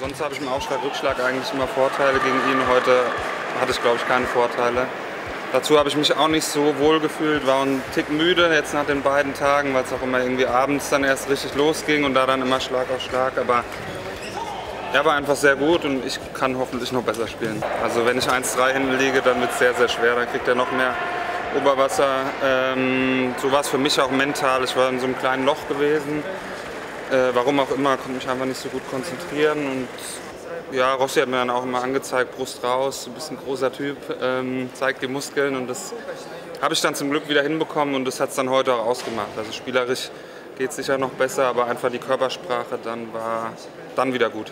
Sonst habe ich im Aufschlag-Rückschlag eigentlich immer Vorteile gegen ihn. Heute hatte ich, glaube ich, keine Vorteile. Dazu habe ich mich auch nicht so wohl gefühlt, war ein Tick müde jetzt nach den beiden Tagen, weil es auch immer irgendwie abends dann erst richtig losging und da dann immer Schlag auf Schlag. Aber er war einfach sehr gut und ich kann hoffentlich noch besser spielen. Also wenn ich 1-3 hinten liege, dann wird es sehr, sehr schwer. Dann kriegt er noch mehr Oberwasser. Ähm, so war es für mich auch mental. Ich war in so einem kleinen Loch gewesen. Äh, warum auch immer, konnte mich einfach nicht so gut konzentrieren. Und ja, Rossi hat mir dann auch immer angezeigt, Brust raus, ein bisschen großer Typ, ähm, zeigt die Muskeln und das habe ich dann zum Glück wieder hinbekommen und das hat es dann heute auch ausgemacht. Also spielerisch geht es sicher noch besser, aber einfach die Körpersprache dann war dann wieder gut.